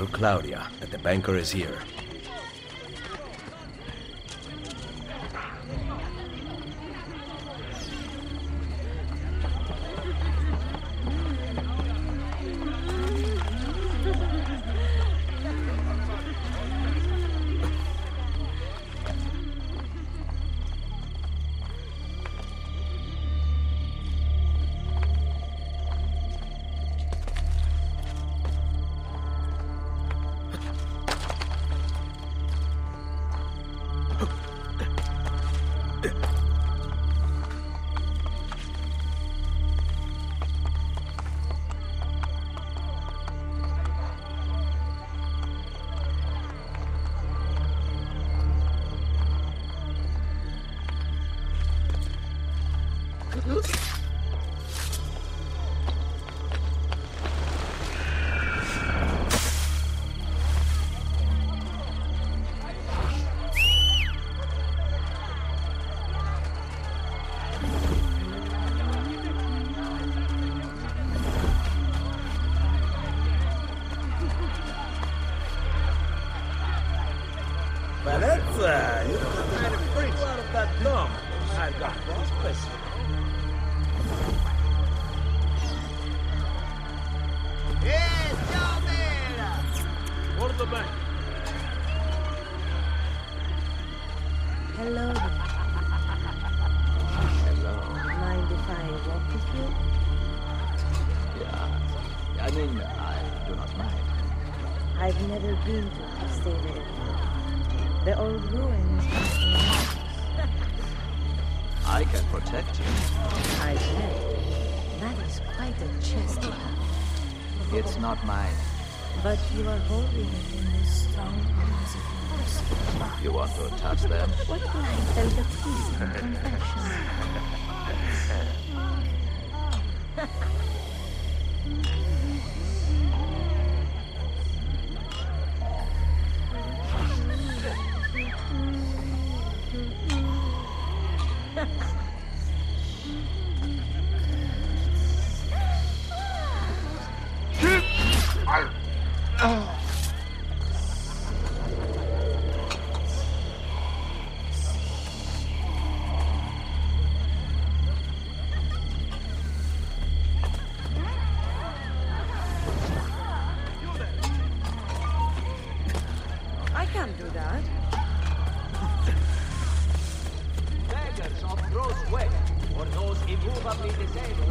Tell Claudia that the banker is here. Valezza, Porto bank. Hello. Hello. Mind if I walk with you? Yeah. I mean, I do not mind. I've never been to Castello. The old ruins. I can protect you. I can. That is quite a chest you have. It's not mine. But you are holding it in these strong of yours. You want to touch them? What can I tell the priest in confession? I can't do that. Beggars of gross or those immovably disabled.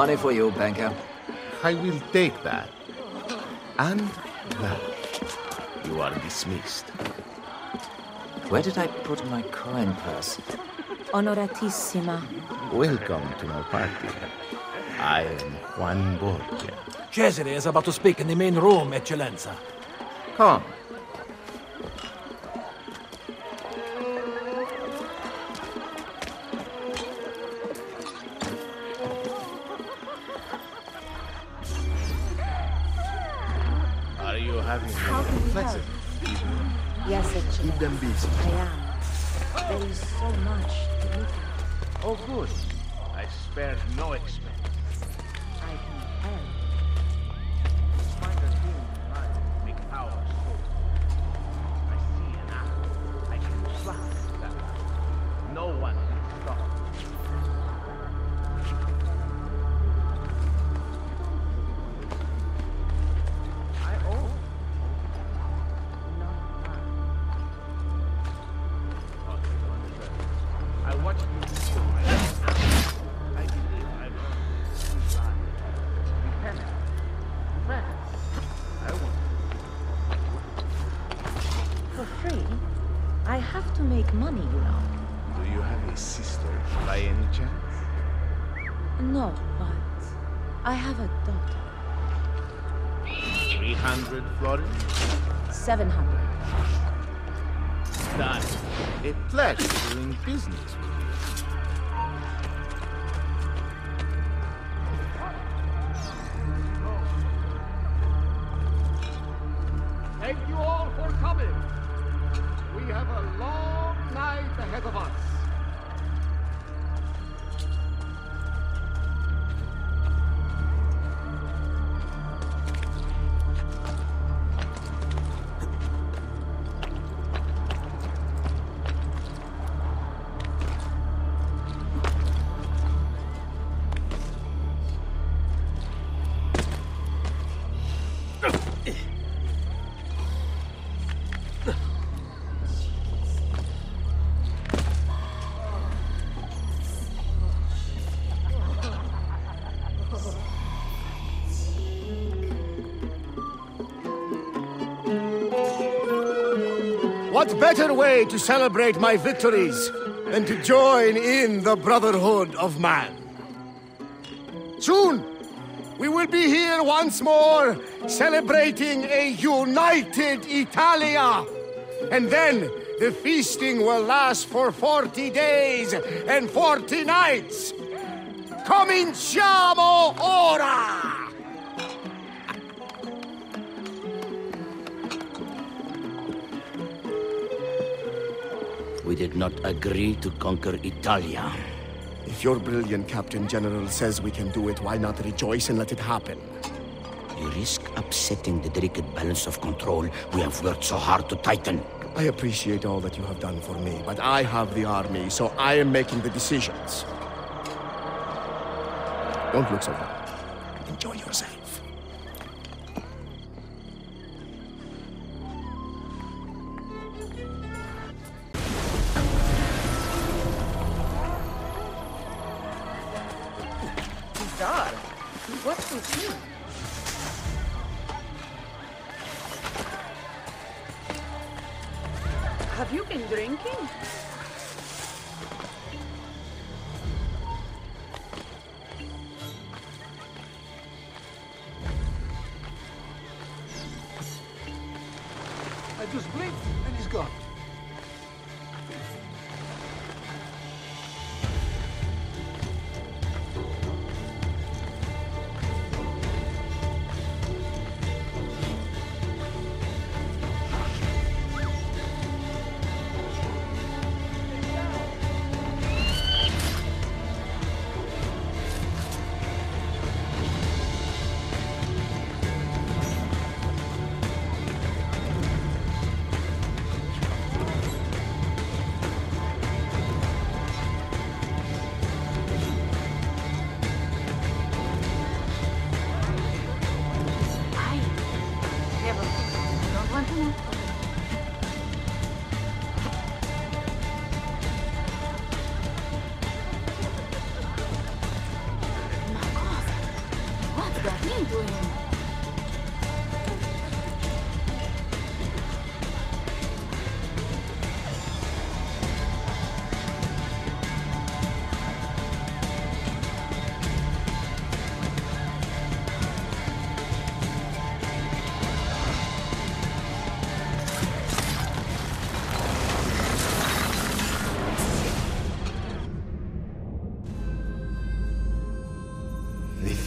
Money for you, banker. I will take that. And that. You are dismissed. Where did I put my coin purse? Honoratissima. Welcome to my party. I am Juan Borgia. Cesare is about to speak in the main room, Eccellenza. Come. Them busy. I am. There is so much to look at. Oh, good. I spared no expense. I can help. I have to make money, you know. Do you have a sister by any chance? No, but I have a daughter. 300 florins? 700. Done. A pleasure doing business with you. What better way to celebrate my victories than to join in the Brotherhood of Man? Soon, we will be here once more, celebrating a united Italia. And then the feasting will last for 40 days and 40 nights. Cominciamo ora! We did not agree to conquer Italia. If your brilliant Captain General says we can do it, why not rejoice and let it happen? You risk upsetting the delicate balance of control we have worked so hard to tighten. I appreciate all that you have done for me, but I have the army, so I am making the decisions. Don't look so bad. Enjoy yourself. Bizarre. What's with you? Have you been drinking? I just blinked and he's gone.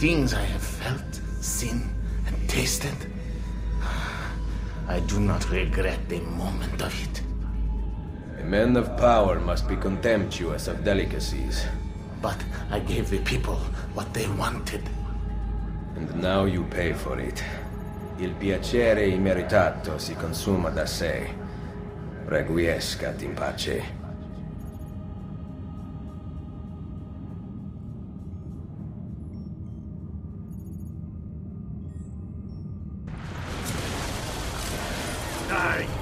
Things I have felt, seen, and tasted, I do not regret a moment of it. A man of power must be contemptuous of delicacies. But I gave the people what they wanted. And now you pay for it. Il piacere immeritato si consuma da sé. Requiescat in pace. Die,